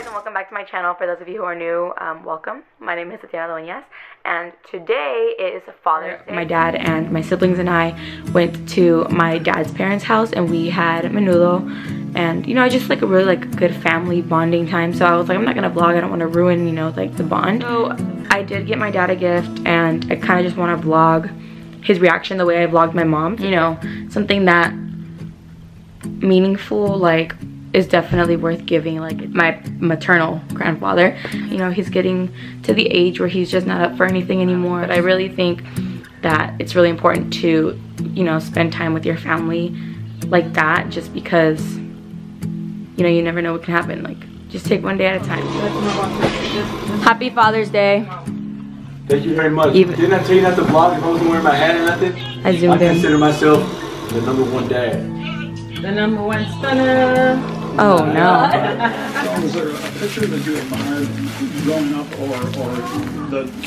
guys and welcome back to my channel. For those of you who are new, um, welcome. My name is Tatiana Dueñas and today is Father's Day. My dad and my siblings and I went to my dad's parents' house and we had menudo and you know, I just like a really like good family bonding time. So I was like, I'm not gonna vlog, I don't wanna ruin, you know, like the bond. So I did get my dad a gift and I kind of just wanna vlog his reaction the way I vlogged my mom. You know, something that meaningful like is definitely worth giving like my maternal grandfather you know he's getting to the age where he's just not up for anything anymore but i really think that it's really important to you know spend time with your family like that just because you know you never know what can happen like just take one day at a time happy father's day Thank you very much. Even- Didn't I tell you not to vlog if I wasn't wearing my hat or nothing? I zoomed I in. consider myself the number one dad. The number one stunner. Oh no.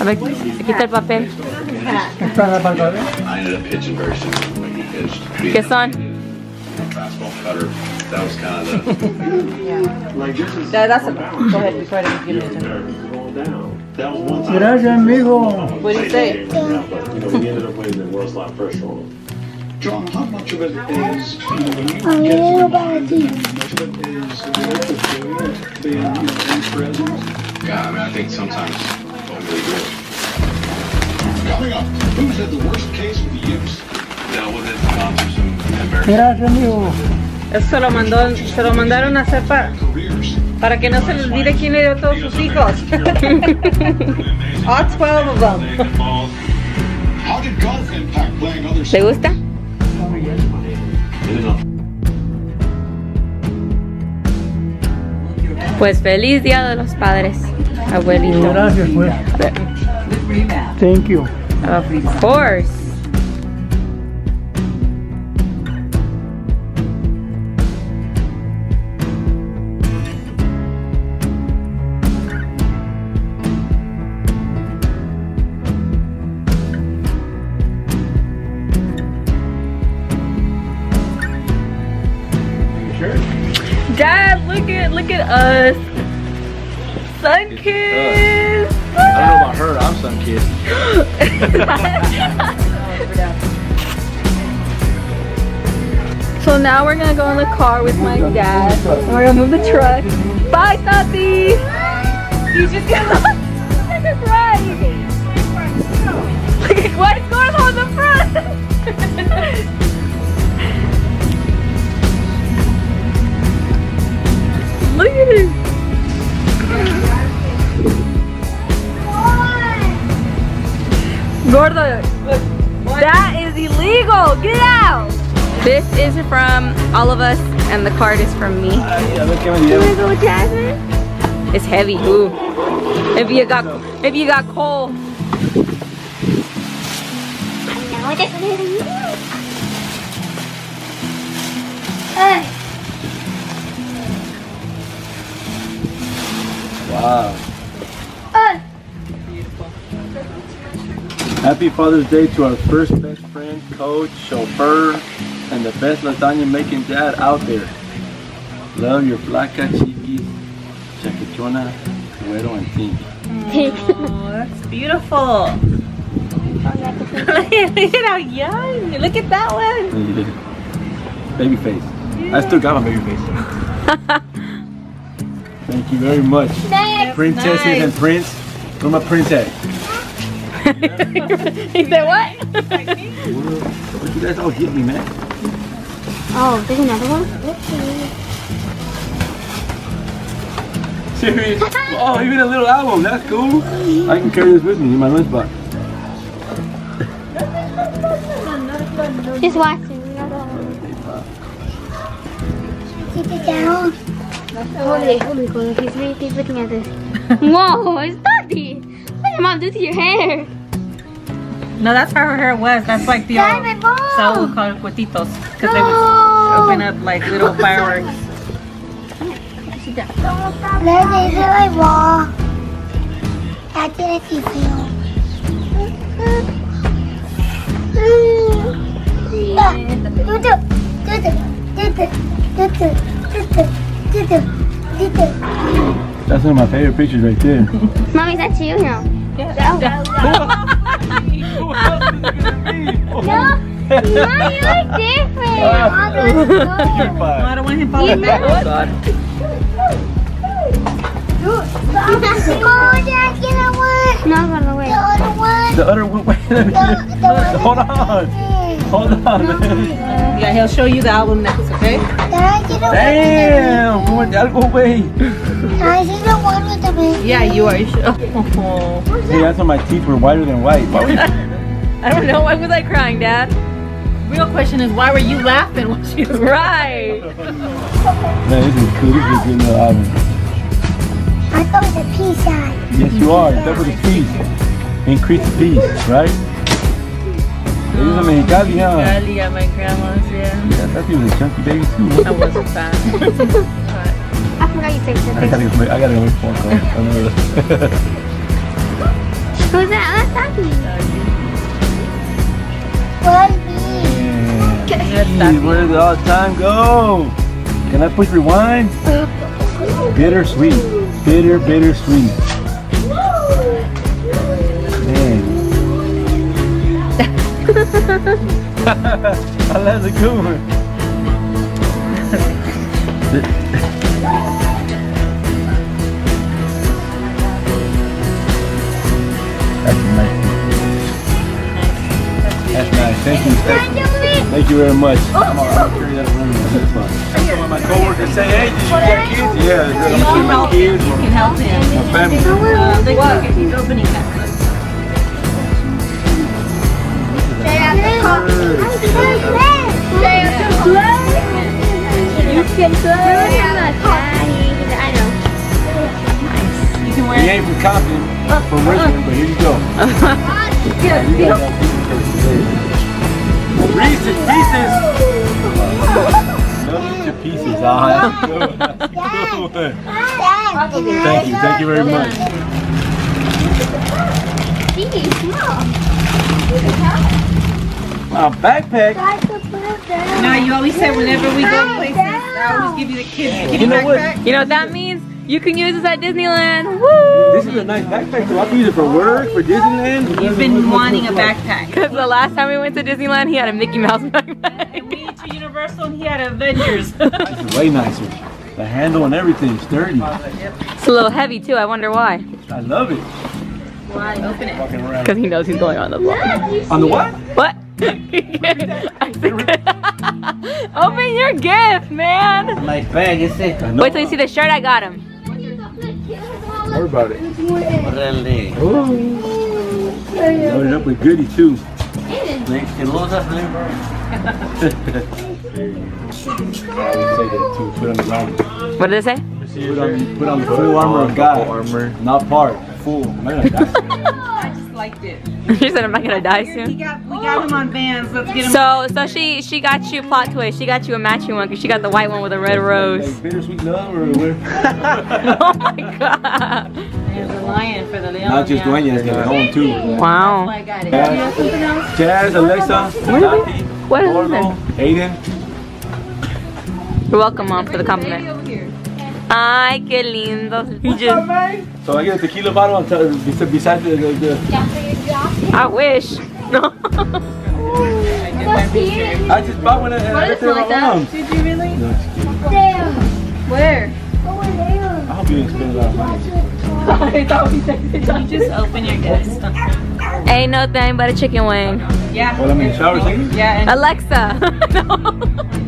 A I quita el papel. ¿Qué son? fastball cutter. That was kind of the. Like this is. That's a. Go ahead. You try to give it to Gracias, amigo. What do you say? We ended up putting the world's lot first on. John, how much of it is, you know, when you get to the mind, much of it is what you're doing, being, you know, in presence? Yeah, I mean, I think sometimes overly. Coming up, who's had the worst case of use? Dealt with it, gone through some embarrassing. Gracias, amigo. Eso se lo, mandó, se lo mandaron a hacer para que no se le olvide quién le dio todos sus hijos. All 12 of them. How did golf impact playing other ¿te gusta? Pues feliz día de los padres, abuelito. Gracias, pues. Thank you. Of course. Dad, look at us. Sun kiss. I don't know about her, I'm some kid. So now we're gonna go in the car with my dad. And we're gonna move the truck. Bye, Tati! You just get look right! Look at what's going on in the front! Look at it! Gordo, that is illegal! Get out! This is from all of us, and the card is from me. It's heavy. Ooh. Maybe you got maybe you got coal. Wow. Happy Father's Day to our first best friend, coach, chauffeur, and the best lasagna making dad out there. Love your flaca, chiqui, chaquichona, güero, and team. Oh, that's beautiful. Look at how young. Look at that one. baby face. I still got my baby face. Thank you very much. Princesses Nice. and prince. Where my prince at? he said what? Look, you guys all hit me, man. Oh, there's another one? Serious? Oh, even a little album. That's cool. I can carry this with me in my lunchbox. Just watching. Sit it down. Holy, oh holy God, he's really looking at this. Whoa, it's Daddy. What did mom do to your hair? No, that's how her hair was. That's like the old. Saul called cuetitos. Because they would open up like little fireworks. Let's say my wall. Daddy, let's see one of my favorite pictures right there. Mommy, that's you now. Who else is it gonna be? No, Mommy, you look different. Oh, that's You're good. I don't want him You following know? Oh, God. Oh, Dad, get a one. No, by the way. The other one. The other one, wait a minute. The, the one Hold on. Hold on. Yeah, he'll show you the album next, okay? Dad, get a one. Damn, come on, go away. I see the one with the baby. Yeah, you are. Oh. Hey, that's when my teeth were whiter than white. Why I don't know. Why was I crying, Dad? Real question is, why were you laughing when she was Right. Man, this is cool. This is a album. I thought it was a peace sign. Yes, you are. Double the peace. Increase the peace, right? This is a Mexicali, huh? Early at my grandma's, yeah. Yeah, I thought he was a chunky baby too. I was a fan. I forgot you texted I gotta go. I gotta go make a phone call. I know that. Who's that? That's Taki. Well, me. Jeez, where did all the time go? Can I push rewind? Bitter sweet. Bitter, bitter oh, that's a good one. That's nice. That's nice. Thank you. Thank you. Thank you very much. I'm gonna carry that around. That's fine. So when my coworkers say, "Hey, did you get kids?" Yeah, I'm gonna my kids, You can help him. my family. Uh, they look at he's opening that. Can go. I know. You can He wear ain't from Compton, from Richmond, but here you go. You got that Reese's Pieces. Love you to pieces. Ah, that's good. That's good. Thank you. Thank you very much. My backpack. No, you always say whenever we go places, I always give you the kids kitty You know what? You know what that means? You can use this at Disneyland. Woo! This is a nice backpack, so I can use it for work, for Disneyland. You've been wanting a backpack. Because the last time we went to Disneyland, he had a Mickey Mouse backpack. And we went to Universal and he had Avengers. It's way nicer. The handle and everything, is sturdy. It's a little heavy too. I wonder why. I love it. Why? Open it. Because he knows he's going on the vlog. On the what? What? I said- Open your gift, man. Nice bag, is it? Wait till you see the shirt I got him. Worry about it. Really? Oh. Loaded up with goodie too. Que luza, né? I say that too. Put on the armor. What did it say? Put on, put on the full armor of God. Armor. Not part. Full. Man, that's- I just liked it. she said, "Am I gonna die We soon?" got we got him on Vans. Let's get him. So, so she she got you plot twist. She got you a matching one because she got the white one with a red rose. Like bittersweet love or where? oh my god! There's a lion for the Leon. Not just yeah. Dueñas, got it home too. Wow. I got it. Yeah. You have something else? Jazz, Alexa, Nati, What is Orville, Aiden. You're welcome, mom, for the compliment. Ay, qué lindo. He just, So I get a tequila bottle on top, bes- beside the, the, the I wish. No. I just bought one and I left it at my mom's. Did you really? No, just kidding. Where? I hope you didn't spend a lot of money. You just open your gift. Ain't no thing but a chicken wing. Yeah. Well, I'm in the shower singing. Yeah. And Alexa. no.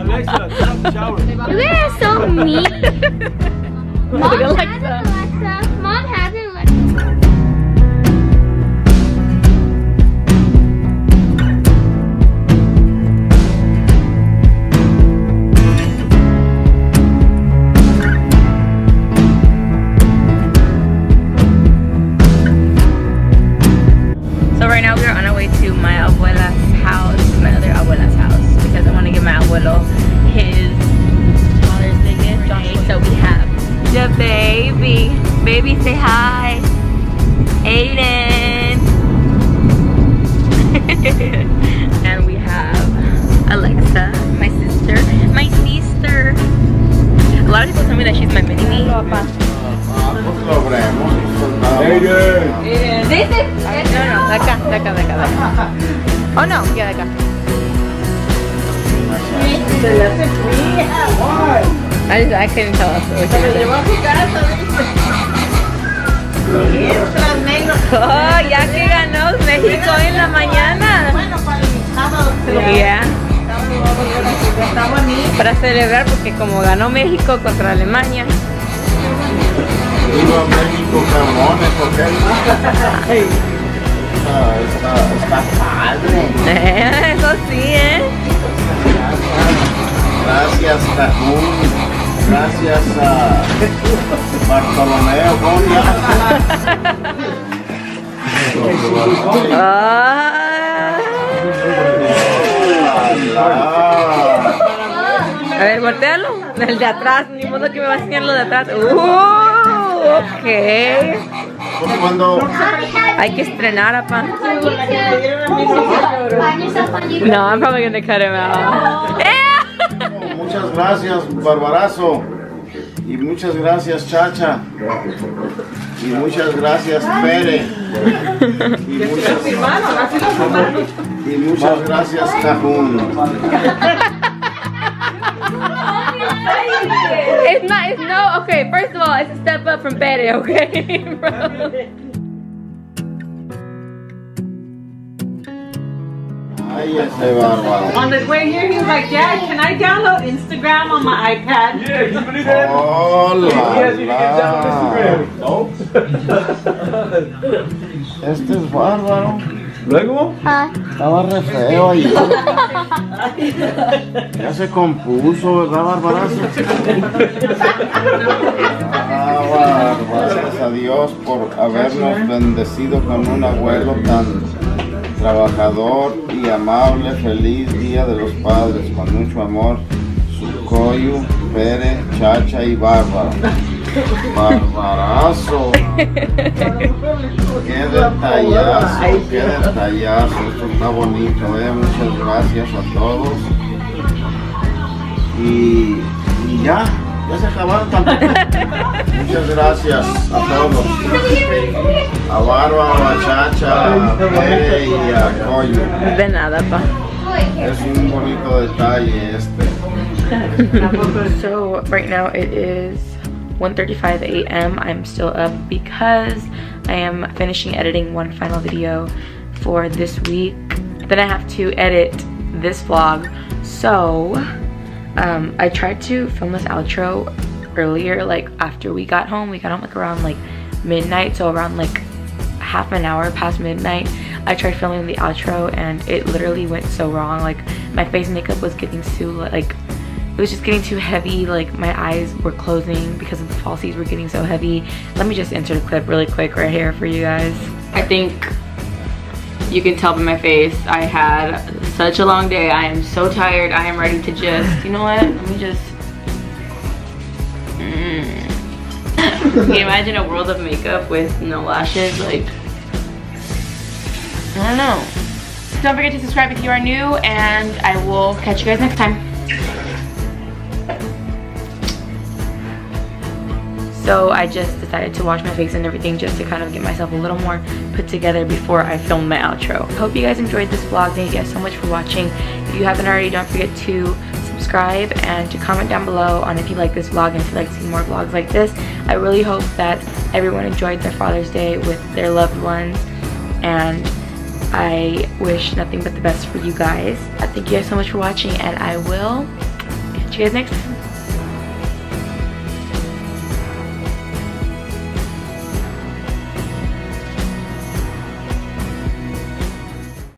Alexa, turn off the shower. You guys are so mean. Mom Look at has Alexa. Alexa. Miren. Este? No, no, de acá, de acá, de acá. ¿O oh, no? Queda de acá. Se le hace fría. Ahí está, que Se lo llevó a su casa, ¿viste? Oh, ya que ganó México en la mañana. Bueno, para el sábado. Ya. Para celebrar porque como ganó México contra Alemania. Viva México, cabrones, ¿ok? Está, está, está padre. Eso sí, ¿eh? Gracias, Cajún. Gracias a Bartolomeo, ¿cómo se llama? Ah. A ver, voltealo. El de atrás, ni modo que me va a enseñar lo de atrás. Uh, ok. Cuando Hay que estrenar, apa. No, I'm probably gonna cut him out. Muchas gracias, Barbarazo. Y muchas gracias, Chacha. Y muchas gracias, Pere. Y muchas, y muchas gracias, Cajún. It's not, it's no, okay, first of all, it's a step up from Pere, okay? Bro. Ay, ese bárbaro. On the way here, he was like, Dad, can I download Instagram on my iPad? Hola. Este es bárbaro. ¿Luego? Estaba re feo ahí. Ya se compuso, ¿verdad? Ah, Bárbara, gracias a Dios por habernos bendecido con un abuelo tan trabajador y amable. Feliz Día de los Padres, con mucho amor. Sucoyu, Pere, Chacha y Bárbara. Barbarazo. Qué detallazo, qué detallazo. Esto está bonito, ¿eh? Muchas gracias a todos. Y, y ya, ya se acabaron también. Muchas gracias a todos. A Bárbara, a Chacha, a Pere y a Coyo. De nada, pa. Es un bonito detalle este. So right now it is 1.35 a.m. I'm still up because I am finishing editing one final video for this week. Then I have to edit this vlog. So um, I tried to film this outro earlier, like after we got home. We got home like around like midnight, so around like half an hour past midnight. I tried filming the outro and it literally went so wrong. Like my face makeup was getting too like it was just getting too heavy like my eyes were closing because of the falsies were getting so heavy. Let me just insert a clip really quick right here for you guys. I think you can tell by my face i had such a long day. I am so tired. I am ready to just you know what? Let me just mm. can you imagine a world of makeup with no lashes? Like i don't know. Don't forget to subscribe if you are new and i will catch you guys next time So I just decided to wash my face and everything just to kind of get myself a little more put together before I film my outro. Hope you guys enjoyed this vlog. Thank you guys so much for watching. If you haven't already, don't forget to subscribe and to comment down below on if you like this vlog and if you'd like to see more vlogs like this. I really hope that everyone enjoyed their Father's Day with their loved ones and I wish nothing but the best for you guys. Thank you guys so much for watching and I will catch you guys next time.